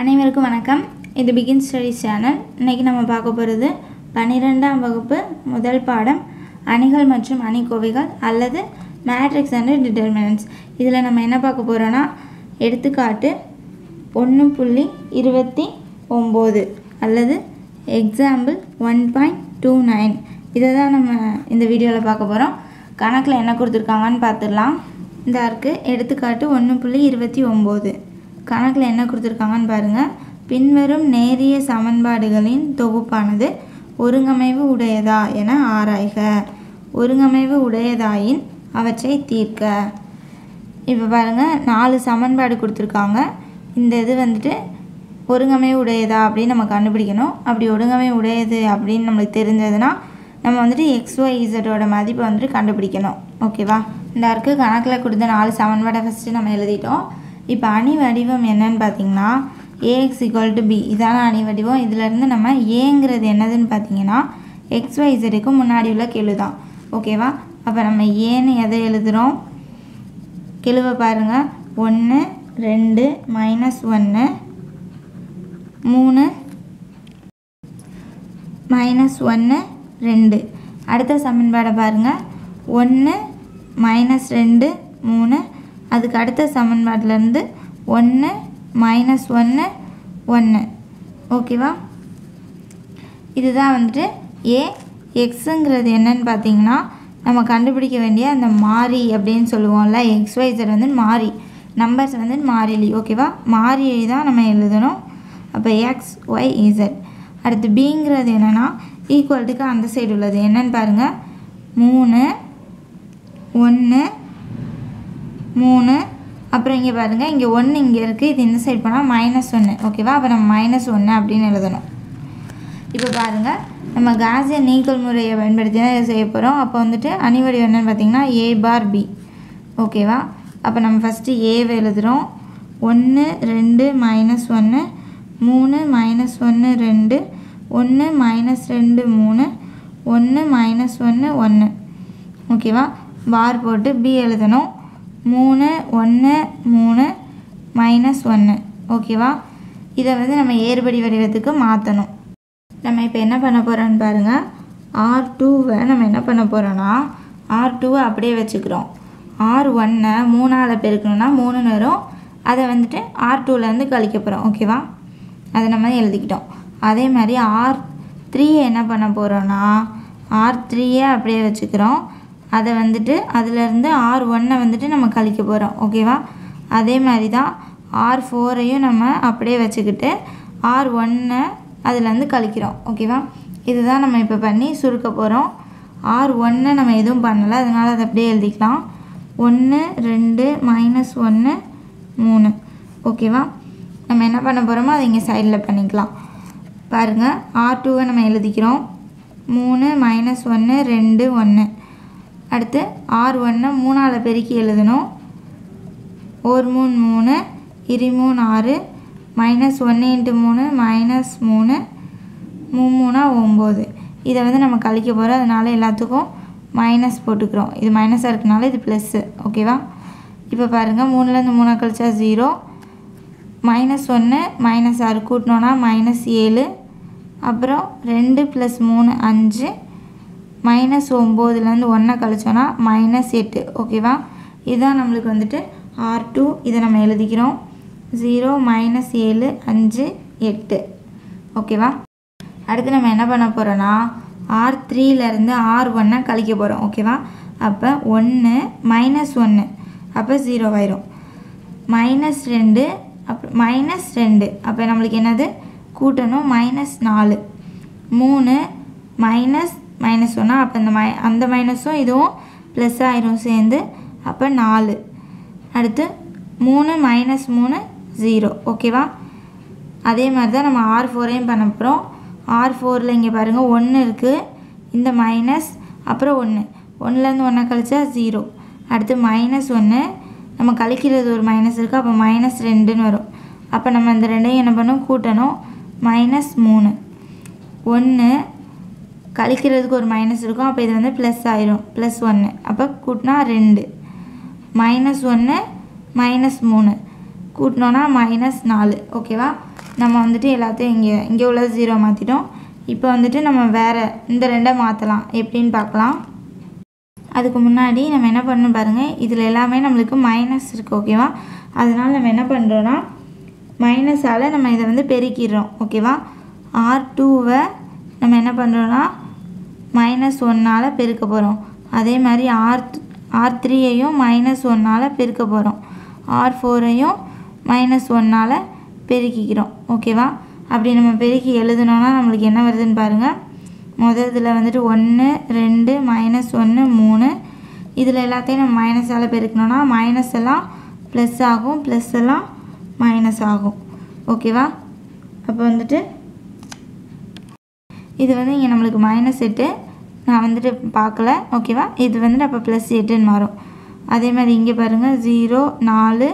அனைவருக்கும் வணக்கம். இது பிகின் ஸ்டடிஸ் சேனல் இன்றைக்கி நம்ம பார்க்க போகிறது பன்னிரெண்டாம் வகுப்பு முதல் பாடம் அணிகள் மற்றும் அணிக்கோவைகள் அல்லது மேட்ரிக்ஸ் அண்ட் டிட்டர்மினன்ஸ் இதில் நம்ம என்ன பார்க்க போகிறோன்னா எடுத்துக்காட்டு ஒன்று புள்ளி இருபத்தி ஒம்பது அல்லது example one point two nine இதை தான் நம்ம இந்த வீடியோவில் பார்க்க போகிறோம் கணக்கில் என்ன கொடுத்துருக்காங்கன்னு பார்த்துடலாம். இந்த இருக்குது எடுத்துக்காட்டு ஒன்று புள்ளி இருபத்தி ஒம்பது. கணக்கில் என்ன கொடுத்துருக்காங்கன்னு பாருங்கள் பின்வரும் நேரிய சமன்பாடுகளின் தொகுப்பானது ஒருங்கமைவு உடையதா என ஆராய்க. ஒருங்கமைவு உடையதாயின் அவற்றை தீர்க்க. இப்போ பாருங்கள் நாலு சமன்பாடு கொடுத்துருக்காங்க. இந்த இது வந்துட்டு ஒருங்கமை உடையதா அப்படின்னு நம்ம கண்டுபிடிக்கணும். அப்படி ஒருங்கமை உடையது அப்படின்னு நம்மளுக்கு தெரிஞ்சதுன்னா நம்ம வந்துட்டு எக்ஸ்ஒய் இசட்டோட மதிப்பை வந்துட்டு கண்டுபிடிக்கணும். ஓகேவா இந்த இருக்கு கணக்கில் கொடுத்த நாலு சமன்பாடை ஃபஸ்ட்டு நம்ம எழுதிட்டோம். இப்போ அணி வடிவம் என்னன்னு பார்த்தீங்கன்னா ஏஎக்ஸ் ஈக்குவல் டு பி இதான அணி வடிவம். இதிலேருந்து நம்ம ஏங்கிறது என்னதுன்னு பார்த்தீங்கன்னா எக்ஸ் இசட்டுக்கு முன்னாடி உள்ள கெழு தான் ஓகேவா அப்போ நம்ம ஏன்னு எதை எழுதுகிறோம் கெழுவை பாருங்கள் ஒன்று ரெண்டு மைனஸ் ஒன்று மூணு மைனஸ் ஒன்று ரெண்டு. அடுத்த சமன்பாடை பாருங்கள் ஒன்று மைனஸ் ரெண்டு மூணு அதுக்கு அடுத்த சமன்பாட்டிலேருந்து ஒன்று மைனஸ் ஒன்று ஒன்று. ஓகேவா இதுதான் வந்துட்டு ஏ எக்ஸுங்கிறது என்னன்னு பார்த்தீங்கன்னா நம்ம கண்டுபிடிக்க வேண்டிய அந்த மாறி அப்படின்னு சொல்லுவோம்ல எக்ஸ் ஒய்சர் வந்து மாறி நம்பர்ஸ் வந்து மாறிலி ஓகேவா மாறிலி தான் நம்ம எழுதணும். அப்போ எக்ஸ் ஒய் இசட் அடுத்து பிங்கிறது என்னென்னா ஈக்குவல்ட்டுக்கு அந்த சைடு உள்ளது. என்னன்னு பாருங்கள் மூணு ஒன்று மூணு. அப்புறம் இங்கே பாருங்கள் இங்கே ஒன்று இங்கே இருக்குது இது இந்த சைடு போனால் மைனஸ் ஒன்று ஓகேவா அப்போ நம்ம மைனஸ் ஒன்று அப்படின்னு எழுதணும். இப்போ பாருங்கள் நம்ம காசியன் நீக்கல் முறையை பயன்படுத்தி தான் இதை செய்ய போகிறோம் அப்போ வந்துட்டு அணிவடி என்னன்னு பார்த்தீங்கன்னா ஏ பார் பி ஓகேவா அப்போ நம்ம ஃபஸ்ட்டு ஏவை எழுதுகிறோம் ஒன்று ரெண்டு மைனஸ் ஒன்று மூணு மைனஸ் ஒன்று ரெண்டு. ஒன்று மைனஸ் ரெண்டு மூணு. ஒன்று மைனஸ் ஒன்று ஒன்று ஓகேவா பார் போட்டு பி எழுதணும். மூணு ஒன்று மூணு மைனஸ் ஒன்று ஓகேவா இதை வந்து நம்ம ஏறுபடி வடிவத்துக்கு மாற்றணும் நம்ம இப்போ என்ன பண்ண போகிறோன்னு பாருங்கள் ஆர் டூவை நம்ம என்ன பண்ண போகிறோன்னா ஆர் டூவை அப்படியே வச்சுக்கிறோம். ஆர் ஒன்னை மூணால் பெருக்கணும்னா மூணு நேரம் அதை வந்துட்டு ஆர் டூலேருந்து கழிக்க போகிறோம் ஓகேவா அதை நம்ம எழுதிக்கிட்டோம். அதே மாதிரி ஆர் த்ரீயை என்ன பண்ண போகிறோன்னா ஆர் த்ரீயை அப்படியே வச்சுக்கிறோம். அதை வந்துட்டு அதிலேருந்து ஆர் ஒன்னை வந்துட்டு நம்ம கழிக்க போகிறோம் ஓகேவா அதே மாதிரி தான் ஆர் ஃபோரையும் நம்ம அப்படியே வச்சுக்கிட்டு ஆர் ஒன்னை அதுலேருந்து கழிக்கிறோம் ஓகேவா இதுதான் நம்ம இப்போ பண்ணி சுருக்க போகிறோம் ஆர் ஒன்னை நம்ம எதுவும் பண்ணலை அதனால் அதை அப்படியே எழுதிக்கலாம். ஒன்று ரெண்டு மைனஸ் ஒன்று மூணு ஓகேவா நம்ம என்ன பண்ண போகிறோமோ அதை இங்கே சைடில் பண்ணிக்கலாம். பாருங்கள் ஆர் டூவை நம்ம எழுதிக்கிறோம். மூணு மைனஸ் ஒன்று ரெண்டு ஒன்று அடுத்து ஆறு ஒன்று மூணால் பெருக்கி எழுதணும். ஒரு மூணு மூணு இரு மூணு ஆறு மைனஸ் ஒன்று இன்ட்டு மூணு மைனஸ் மூணு மூணு மூணா ஒம்பது. இதை வந்து நம்ம கழிக்க போகிறோம் அதனால எல்லாத்துக்கும் மைனஸ் போட்டுக்கிறோம். இது மைனஸாக இருக்கனால இது ப்ளஸ்ஸு ஓகேவா இப்போ பாருங்கள் மூணுலேருந்து மூணா கழிச்சா ஜீரோ மைனஸ் ஒன்று மைனஸ் ஆறு கூட்டினோன்னா மைனஸ் ஏழு அப்புறம் ரெண்டு ப்ளஸ் மூணு அஞ்சு மைனஸ் ஒம்போதுலேருந்து ஒன்றை கழிச்சோன்னா மைனஸ் எட்டு ஓகேவா இதுதான் நம்மளுக்கு வந்துட்டு ஆர் டூ இதை நம்ம எழுதிக்கிறோம். ஜீரோ மைனஸ் ஏழு அஞ்சு எட்டு. ஓகேவா அடுத்து நம்ம என்ன பண்ண போகிறோன்னா ஆர் த்ரீலேருந்து ஆர் ஒன்னை கழிக்க போகிறோம் ஓகேவா அப்போ ஒன்று மைனஸ் ஒன்று அப்போ ஜீரோ ஆயிரும். மைனஸ் ரெண்டு அப் மைனஸ் ரெண்டு. அப்போ நம்மளுக்கு என்னது? கூட்டணும் மைனஸ் நாலு. மூணு மைனஸ் மைனஸ் ஒன்றா அப்போ இந்த மை அந்த மைனஸும் இதுவும் ப்ளஸ் ஆயிரும் சேர்ந்து. அப்போ நாலு. அடுத்து மூணு மைனஸ் மூணு ஜீரோ ஓகேவா அதே மாதிரி தான் நம்ம ஆர் ஃபோரையும் பண்ண போகிறோம் ஆர் ஃபோரில் இங்கே பாருங்கள் ஒன்று இருக்குது இந்த மைனஸ் அப்புறம் ஒன்று ஒன்றுலேருந்து ஒன்றை கழிச்சா ஜீரோ அடுத்து மைனஸ் ஒன்று நம்ம கழிக்கிறது ஒரு மைனஸ் இருக்குது அப்போ மைனஸ் ரெண்டுன்னு வரும். அப்போ நம்ம இந்த ரெண்டையும் என்ன பண்ணணும்? கூட்டணும். மைனஸ் மூணு. ஒன்று கழிக்கிறதுக்கு ஒரு மைனஸ் இருக்கும். அப்போ இது வந்து ப்ளஸ் ஆயிரும். ப்ளஸ் ஒன்று அப்போ கூட்டினா ரெண்டு. மைனஸ் ஒன்று மைனஸ் மூணு. கூட்டினோன்னா மைனஸ் நாலு. ஓகேவா நம்ம வந்துட்டு எல்லாத்தையும் இங்கே இங்கே உள்ள ஜீரோ மாற்றிட்டோம் இப்போ வந்துட்டு நம்ம வேறு இந்த ரெண்டை மாற்றலாம் எப்படின்னு பார்க்கலாம். அதுக்கு முன்னாடி நம்ம என்ன பண்ணணும் பாருங்கள் இதில் எல்லாமே நம்மளுக்கு மைனஸ் இருக்குது ஓகேவா அதனால் நம்ம என்ன பண்ணுறோன்னா மைனஸால் நம்ம இதை வந்து பெருக்கிடுறோம். ஓகேவா ஆர் டூவை நம்ம என்ன பண்ணுறோன்னா மைனஸ் ஒன்னால் பெருக்க போகிறோம் அதே மாதிரி ஆர் ஆர் த்ரீயையும் மைனஸ் ஒன்னால் பெருக்க போகிறோம் ஆர் ஃபோரையும் மைனஸ் ஒன்னால் பெருக்கிக்கிறோம். ஓகேவா அப்படி நம்ம பெருக்கி எழுதுனோன்னா நம்மளுக்கு என்ன வருதுன்னு பாருங்கள் முதல் இதில் வந்துட்டு ஒன்று ரெண்டு மைனஸ் ஒன்று மூணு. இதில் எல்லாத்தையும் நம்ம மைனஸால் பெருக்கணுன்னா மைனஸ் எல்லாம் ப்ளஸ் ஆகும் ப்ளஸ் எல்லாம் மைனஸ் ஆகும். ஓகேவா அப்போ வந்துட்டு இது வந்து இங்கே நம்மளுக்கு மைனஸ் எட்டு. நான் வந்துட்டு பார்க்கல. ஓகேவா இது வந்துட்டு அப்போ ப்ளஸ் எட்டுன்னு மாறும். அதே மாதிரி இங்கே பாருங்கள் ஜீரோ நாலு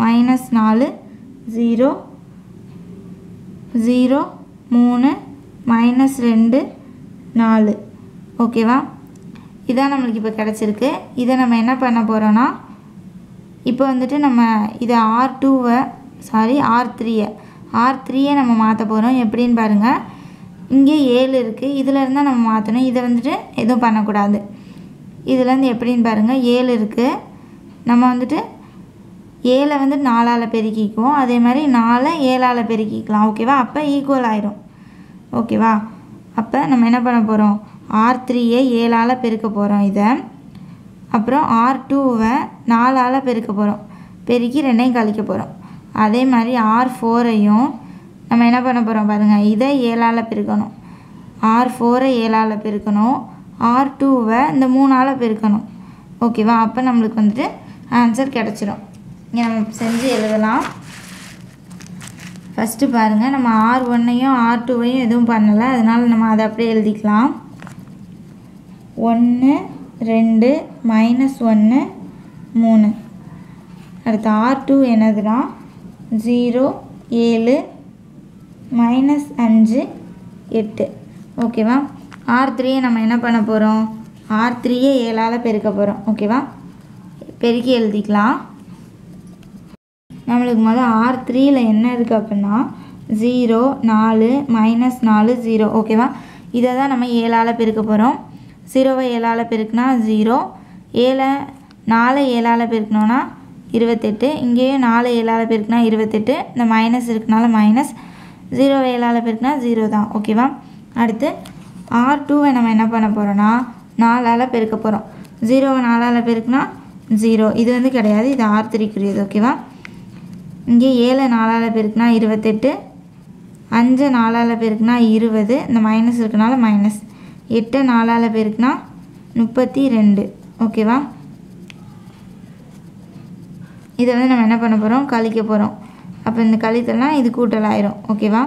மைனஸ் நாலு ஜீரோ ஜீரோ மூணு மைனஸ் ரெண்டு நாலு. ஓகேவா இதான் நம்மளுக்கு இப்போ கிடச்சிருக்கு. இதை நம்ம என்ன பண்ண போகிறோன்னா இப்போ வந்துட்டு நம்ம இதை ஆர் டூவை சாரி ஆர் த்ரீயை ஆர் த்ரீயை நம்ம மாற்ற போகிறோம் எப்படின்னு பாருங்கள் இங்கே ஏழு இருக்குது இதில் இருந்தால் நம்ம மாற்றணும் இதை வந்துட்டு எதுவும் பண்ணக்கூடாது. இதுலேருந்து எப்படின்னு பாருங்கள் ஏழு இருக்குது நம்ம வந்துட்டு ஏழை வந்து நாலால் பெருக்கிக்குவோம். அதே மாதிரி நாலை ஏழால் பெருக்கிக்கலாம். ஓகேவா அப்போ ஈக்குவல் ஆயிரும். ஓகேவா அப்போ நம்ம என்ன பண்ண போகிறோம் ஆர் த்ரீயை ஏழால் பெருக்க போகிறோம் இதை. அப்புறம் ஆர் டூவை நாலால் பெருக்க போகிறோம் பெருக்கி ரெண்டையும் கழிக்க போகிறோம் அதே மாதிரி ஆர் ஃபோரையும் நம்ம என்ன பண்ண போகிறோம் பாருங்கள் இதை ஏழால் பெருக்கணும். ஆர் ஃபோரை ஏழால் பெருக்கணும். ஆர் டூவை இந்த மூணால் பெருக்கணும். ஓகேவா அப்போ நம்மளுக்கு வந்துட்டு ஆன்சர் கிடச்சிரும். இங்கே நம்ம செஞ்சு எழுதலாம். ஃபஸ்ட்டு பாருங்கள் நம்ம ஆர் ஒன்னையும் ஆர் டூவையும் எதுவும் பண்ணலை. அதனால் நம்ம அதை அப்படியே எழுதிக்கலாம். ஒன்று ரெண்டு மைனஸ் ஒன்று மூணு. அடுத்து ஆர் டூ என்னதுன்னா? ஜீரோ ஏழு மைனஸ் அஞ்சு எட்டு. ஓகேவா ஆர் த்ரீயை நம்ம என்ன பண்ண போகிறோம் ஆர் த்ரீயை ஏழால் பெருக்க போகிறோம் ஓகேவா பெருக்கி எழுதிக்கலாம். நம்மளுக்கு முதல் ஆர் த்ரீயில் என்ன இருக்குது அப்படின்னா ஜீரோ நாலு மைனஸ் நாலு ஜீரோ ஓகேவா இதை தான் நம்ம ஏழால் பெருக்க போகிறோம் ஜீரோவை ஏழால் பெருக்குனா ஜீரோ ஏழை நாலு ஏழால் பெருக்கணுன்னா இருபத்தெட்டு. இங்கேயும் நாலு ஏழால் பெருக்குனா இருபத்தெட்டு. இந்த மைனஸ் இருக்கனால மைனஸ் ஜீரோ ஏழால் பெருக்கினா ஜீரோ தான் ஓகேவா அடுத்து ஆர் டூவை நம்ம என்ன பண்ண போகிறோன்னா நாலால் பெருக்க போகிறோம் ஜீரோவை நாலால் பெருக்குனா ஜீரோ. இது வந்து கிடையாது இது ஆர் திரிக்குரியது ஓகேவா இங்கே ஏழை நாலால் பெருக்குனா இருபத்தெட்டு அஞ்சு நாலால் பெருக்குனா இருபது இந்த மைனஸ் இருக்கனால மைனஸ் எட்டு நாலால் பெருக்குனா முப்பத்தி ரெண்டு ஓகேவா இதை வந்து நம்ம என்ன பண்ண போகிறோம் கழிக்க போகிறோம் அப்போ இந்த கழித்தெல்லாம் இது கூட்டல் ஆயிரும். ஓகேவா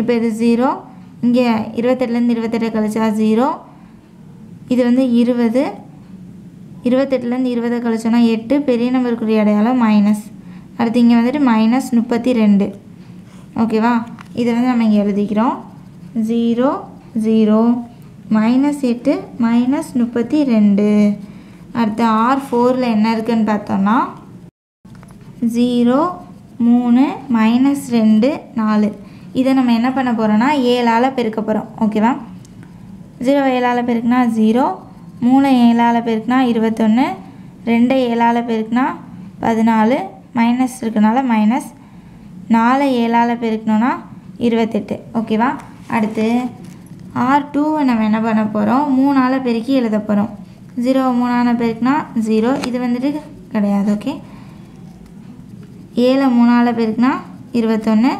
இப்போ இது ஜீரோ இங்கே இருபத்தெட்டுலேருந்து இருபத்தெட்டு கழிச்சா ஜீரோ இது வந்து இருபது. இருபத்தெட்டுலேருந்து இருபதை கழிச்சோன்னா எட்டு. பெரிய நம்பருக்குரிய அடையாளம் மைனஸ் அடுத்து இங்கே வந்துட்டு மைனஸ் முப்பத்தி ரெண்டு ஓகேவா இதை வந்து நம்ம இங்கே எழுதிக்கிறோம். ஜீரோ ஜீரோ மைனஸ் எட்டு மைனஸ் முப்பத்தி ரெண்டு அடுத்து ஆர் ஃபோரில் என்ன இருக்குன்னு பார்த்தோன்னா ஜீரோ மூணு மைனஸ் ரெண்டு நாலு. இதை நம்ம என்ன பண்ண போகிறோன்னா ஏழால் பெருக்க போகிறோம் ஓகேவா ஜீரோ ஏழால் பெருக்குனா ஜீரோ மூணு ஏழால் பெருக்குனா இருபத்தொன்று ரெண்டு ஏழால் பெருக்குனா பதினாலு மைனஸ் இருக்கனால மைனஸ் நாலு ஏழால் பெருக்கணுன்னா இருபத்தெட்டு. ஓகேவா அடுத்து ஆர் டூவை நம்ம என்ன பண்ண போகிறோம் மூணால் பெருக்கி எழுத போகிறோம் ஜீரோ மூணால் பெருக்குனா ஜீரோ இது வந்துட்டு கிடையாது ஓகே ஏழை மூணால் பெருக்குனா இருபத்தொன்று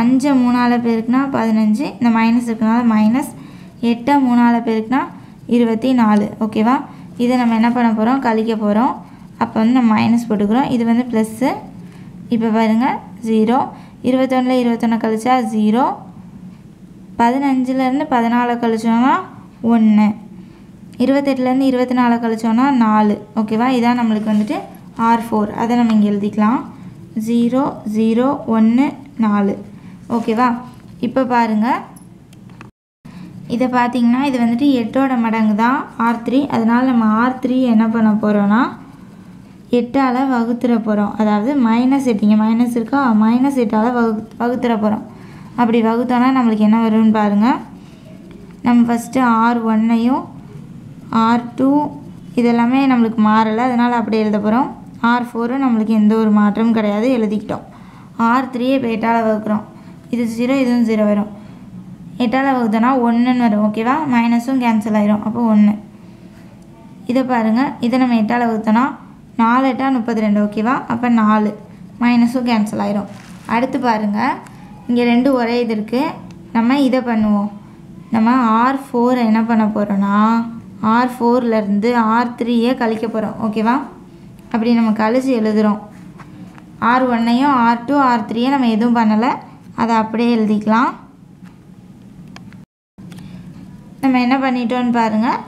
அஞ்சை மூணால் பெருக்குனா பதினஞ்சு இந்த மைனஸ் இருக்கனால மைனஸ் எட்டை மூணால் பெருக்குனா இருபத்தி நாலு ஓகேவா இதை நம்ம என்ன பண்ண போகிறோம் கழிக்க போகிறோம் அப்போ வந்து நம்ம மைனஸ் போட்டுக்கிறோம். இது வந்து ப்ளஸ்ஸு இப்போ பாருங்கள் ஜீரோ இருபத்தொன்னில் இருபத்தொன்று கழிச்சா ஜீரோ பதினஞ்சுலேருந்து பதினாலு கழிச்சோன்னா ஒன்று இருபத்தெட்டுலேருந்து இருபத்தி நாலு கழிச்சோன்னா நாலு ஓகேவா இதான் நம்மளுக்கு வந்துட்டு ஆர் ஃபோர் அதை நம்ம இங்கே எழுதிக்கலாம். ஜீரோ ஜீரோ ஒன்று நாலு. ஓகேவா? இப்போ பாருங்கள் இதை பார்த்தீங்கன்னா இது வந்துட்டு எட்டோட மடங்கு தான் ஆர் த்ரீ அதனால் நம்ம ஆர் த்ரீ என்ன பண்ண போகிறோன்னா எட்டால் வகுத்துற போகிறோம் அதாவது மைனஸ் எட்டு. இங்கே மைனஸ் இருக்கா? மைனஸ் எட்டால் வகு வகுத்துற போகிறோம் அப்படி வகுத்தோன்னா நம்மளுக்கு என்ன வரும்னு பாருங்கள் நம்ம ஃபஸ்ட்டு ஆர் ஒன்னையும் ஆர் டூ இதெல்லாமே நம்மளுக்கு மாறலை. அதனால் அப்படி எழுத போகிறோம் ஆர் ஃபோரும் நம்மளுக்கு எந்த ஒரு மாற்றமும் கிடையாது எழுதிக்கிட்டோம். ஆர் த்ரீயை இப்போ எட்டால் வகுக்கிறோம். இது ஜீரோ இதுவும் ஜீரோ வரும். எட்டால் வகுத்தோன்னா ஒன்றுன்னு வரும் ஓகேவா மைனஸும் கேன்சல் ஆயிரும் அப்போ ஒன்று. இதை பாருங்கள் இதை நம்ம எட்டால் வகுத்தோன்னா நாலு எட்டா முப்பத்தி ரெண்டு ஓகேவா அப்போ நாலு. மைனஸும் கேன்சல் ஆயிரும். அடுத்து பாருங்கள் இங்கே ரெண்டு ஒரே இது இருக்குது நம்ம இதை பண்ணுவோம். நம்ம ஆர் ஃபோரை என்ன பண்ண போகிறோன்னா ஆர் ஃபோர்லேருந்து ஆர் த்ரீயை கழிக்க போகிறோம் ஓகேவா அப்படி நம்ம கழிச்சு எழுதுகிறோம் ஆர் ஒன்னையும் ஆர் டூ ஆர் த்ரீயும் நம்ம எதுவும் பண்ணலை. அதை அப்படியே எழுதிக்கலாம். நம்ம என்ன பண்ணிட்டோம்னு பாருங்கள்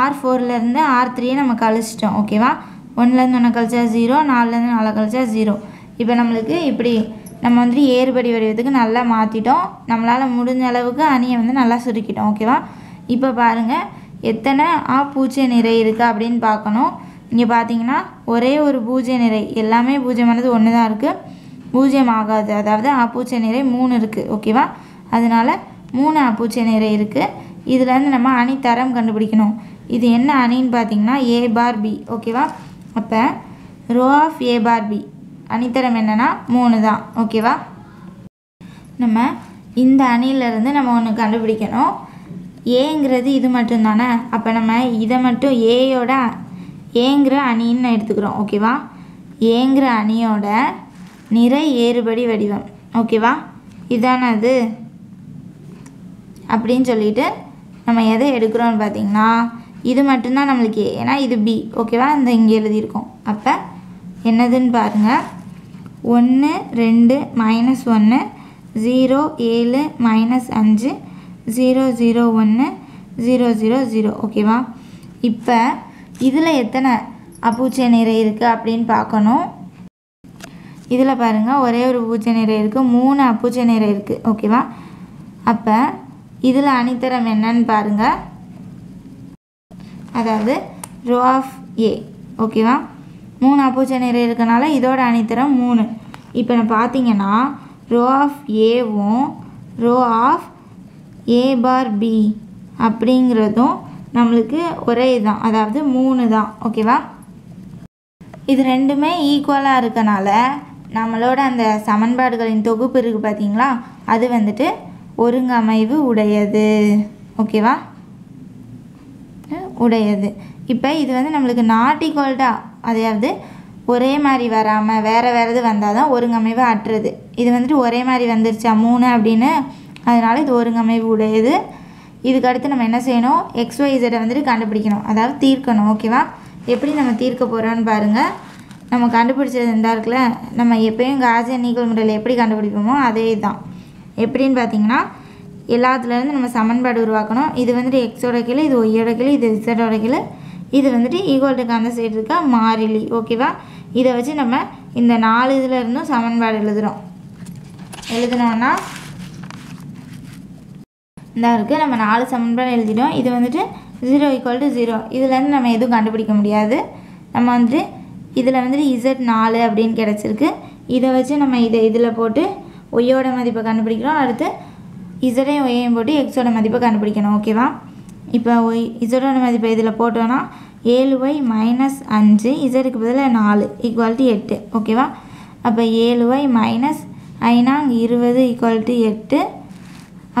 ஆர் ஃபோர்லேருந்து ஆர் த்ரீயை நம்ம கழிச்சிட்டோம். ஓகேவா ஒன்றுலேருந்து ஒன்று கழிச்சா ஜீரோ நாலுலேருந்து நாலு கழிச்சா ஜீரோ இப்போ நம்மளுக்கு இப்படி நம்ம வந்துட்டு ஏறுபடி வடிவத்துக்கு நல்லா மாற்றிட்டோம் நம்மளால் முடிஞ்ச அளவுக்கு அணியை வந்து நல்லா சுருக்கிட்டோம். ஓகேவா இப்போ பாருங்கள் எத்தனை ஆ பூச்சி நிறை இருக்குது அப்படின்னு பார்க்கணும். இங்கே பார்த்தீங்கன்னா ஒரே ஒரு பூஜ்ய நிறை எல்லாமே பூஜ்யமானது ஒன்று தான் இருக்குது பூஜ்யம் ஆகாது. அதாவது ஆப்பூச்சை நிறை மூணு இருக்குது ஓகேவா அதனால மூணு ஆப்பூச்சை நிறை இருக்குது இதுலேருந்து நம்ம அணி தரம் கண்டுபிடிக்கணும். இது என்ன அணின்னு பார்த்தீங்கன்னா ஏ பார் பி ஓகேவா அப்போ row of A bar B அணித்தரம் என்னன்னா மூணு தான் ஓகேவா நம்ம இந்த அணியிலேருந்து நம்ம ஒன்று கண்டுபிடிக்கணும். ஏங்கிறது இது மட்டும்தானே? அப்போ நம்ம இதை மட்டும் ஏயோட ஏங்கிற அணின்னு எடுத்துக்கிறோம். ஓகேவா ஏங்கிற அணியோட நிறை ஏறுபடி வடிவம். ஓகேவா இதானே அது அப்படின்னு சொல்லிட்டு நம்ம எதை எடுக்கிறோம்னு பார்த்தீங்கன்னா இது மட்டும்தான் நம்மளுக்கு ஏன்னா இது பி ஓகேவா இந்த இங்கே எழுதியிருக்கோம். அப்போ என்னதுன்னு பாருங்கள் ஒன்று ரெண்டு மைனஸ் ஒன்று ஜீரோ ஏழு மைனஸ் அஞ்சு ஜீரோ ஜீரோ ஒன்று ஜீரோ ஜீரோ ஜீரோ ஓகேவா இப்போ இதில் எத்தனை அப்பூச்சை நிறை இருக்குது அப்படின்னு பார்க்கணும். இதில் பாருங்கள் ஒரே ஒரு பூஜை நிறை இருக்குது மூணு அப்பூச்சை நிறை இருக்குது ஓகேவா? அப்போ இதில் அணித்தரம் என்னன்னு பாருங்கள் அதாவது ரோ ஆஃப் ஏ ஓகேவா? மூணு அப்பூச்சை நிறை இருக்கனால இதோட அணித்தரம் மூணு. இப்போ நான் பார்த்தீங்கன்னா ரோ ஆஃப் ஏவும் row of A bar B அப்படிங்கிறதும் நம்மளுக்கு ஒரே இதுதான் அதாவது மூணு தான். ஓகேவா இது ரெண்டுமே ஈக்குவலாக இருக்கனால நம்மளோட அந்த சமன்பாடுகளின் தொகுப்பு இருக்குது பார்த்தீங்களா அது வந்துட்டு ஒருங்கமைவு உடையது. ஓகேவா உடையது. இப்போ இது வந்து நம்மளுக்கு நாட் ஈக்குவல்டா அதாவது ஒரே மாதிரி வராமல் வேறு வேறு இது வந்தால் தான் ஒருங்கமைவு அட்டுறது இது வந்துட்டு ஒரே மாதிரி வந்துருச்சா? மூணு அப்படின்னு. அதனால் இது ஒருங்கமைவு உடையது. இதுக்கு அடுத்து நம்ம என்ன செய்யணும்? XYZ இசட்டை வந்துட்டு கண்டுபிடிக்கணும். அதாவது தீர்க்கணும். ஓகேவா எப்படி நம்ம தீர்க்க போகிறோன்னு பாருங்கள் நம்ம கண்டுபிடிச்சது இருந்தா இருக்குல்ல நம்ம எப்பயும் காஜியன் நீக்கல் முறையில் எப்படி கண்டுபிடிப்போமோ அதே தான் எப்படின்னு பார்த்தீங்கன்னா எல்லாத்துலேருந்து நம்ம சமன்பாடு உருவாக்கணும். இது வந்துட்டு எக்ஸோட கீழே இது ஒய்யோட கீழே இது இசட்டோட கீழே. இது வந்துட்டு ஈகோல்டுக்கு அந்த சைடு இருக்க? மாறிலி. ஓகேவா இதை வச்சு நம்ம இந்த நாலு இதில் இருந்தும் சமன்பாடு எழுதுகிறோம் எழுதுனோன்னா இதாக இருக்குது நம்ம நாலு சமன்பாடு எழுதிட்டோம். இது வந்துட்டு ஜீரோ ஈக்குவல் டு ஜீரோ இதுலேருந்து நம்ம எதுவும் கண்டுபிடிக்க முடியாது. நம்ம வந்துட்டு இதில் வந்துட்டு இசட் நாலு அப்படின்னு கிடச்சிருக்கு. இதை வச்சு நம்ம இதை இதில் போட்டு ஒய்யோட மதிப்பை கண்டுபிடிக்கிறோம். அடுத்து இசடையும் ஒய்யையும் போட்டு எக்ஸோட மதிப்பை கண்டுபிடிக்கணும். ஓகேவா இப்போ ஒய் இசடோட மதிப்பை இதில் போட்டோன்னா ஏழு ஒய் மைனஸ் அஞ்சு இசடுக்கு பதிலாக நாலு ஈக்குவாலிட்டி எட்டு. ஓகேவா அப்போ ஏழு ஒய் மைனஸ் ஐநாங் இருபது ஈக்குவாலிட்டி எட்டு.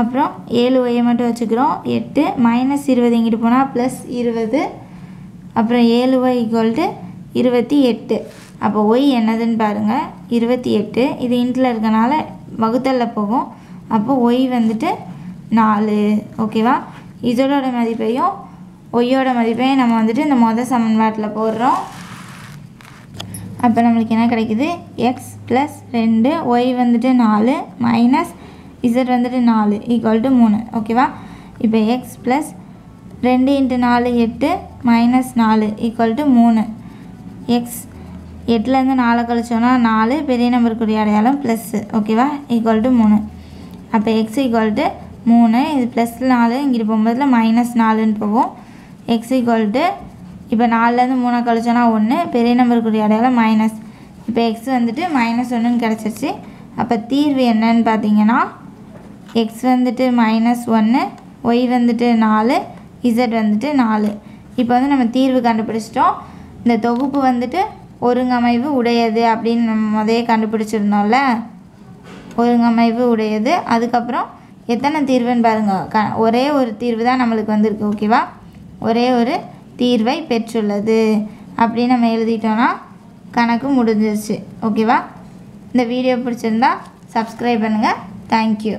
அப்புறம் ஏழு ஒய்யை மட்டும் வச்சுக்கிறோம். எட்டு மைனஸ் இருபது இங்கிட்டு போனால் ப்ளஸ் இருபது. அப்புறம் ஏழு ஒய் ஈக்குவல்டு இருபத்தி எட்டு. அப்போ ஒய் என்னதுன்னு பாருங்கள் இருபத்தி எட்டு. இது இன்ட்டில் இருக்கனால வகுத்தல்ல போகும். அப்போ ஒய் வந்துட்டு நாலு. ஓகேவா இதோட மதிப்பையும் ஒய்யோட மதிப்பையும் நம்ம வந்துட்டு இந்த மொதல் சமன்பாட்டில் போடுறோம். அப்போ நம்மளுக்கு என்ன கிடைக்குது? எக்ஸ் ப்ளஸ் ரெண்டு ஒய் வந்துட்டு நாலு மைனஸ் இசட் வந்துட்டு நாலு ஈக்குவல் டு மூணு. ஓகேவா இப்போ எக்ஸ் ப்ளஸ் ரெண்டு இன்ட்டு நாலு எட்டு மைனஸ் நாலு ஈக்குவல் டு மூணு. எக்ஸ் எட்டுலேருந்து நாலு கழிச்சோன்னா நாலு பெரிய நம்பருக்குரிய அடையாளம் ப்ளஸ்ஸு ஓகேவா ஈக்குவல் டு மூணு. அப்போ எக்ஸ் ஈக்குவல் டு மூணு இது ப்ளஸ் நாலு இங்கிட்டு போகும்போதில் மைனஸ் நாலுன்னு போகும். எக்ஸ் ஈக்குவல் டு இப்போ நாலுலேருந்து மூணை கழிச்சோன்னா ஒன்று பெரிய நம்பருக்குரிய அடையாளம் மைனஸ் இப்போ எக்ஸ் வந்துட்டு மைனஸ் ஒன்றுன்னு கிடச்சிருச்சு. அப்போ தீர்வு என்னன்னு பார்த்தீங்கன்னா எக்ஸ் வந்துட்டு மைனஸ் ஒன்று ஒய் வந்துட்டு நாலு இசட் வந்துட்டு நாலு. இப்போ வந்து நம்ம தீர்வு கண்டுபிடிச்சிட்டோம். இந்த தொகுப்பு வந்துட்டு ஒருங்கமைவு உடையது அப்படின்னு நம்ம முதலே கண்டுபிடிச்சிருந்தோம்ல. ஒருங்கமைவு உடையது. அதுக்கப்புறம் எத்தனை தீர்வுன்னு பாருங்கள் க ஒரே ஒரு தீர்வு தான் நம்மளுக்கு வந்திருக்கு ஓகேவா ஒரே ஒரு தீர்வை பெற்றுள்ளது. அப்படின்னு நம்ம எழுதிட்டோன்னா கணக்கு முடிஞ்சிருச்சு ஓகேவா இந்த வீடியோ பிடிச்சிருந்தா சப்ஸ்கிரைப் பண்ணுங்கள் தேங்க்யூ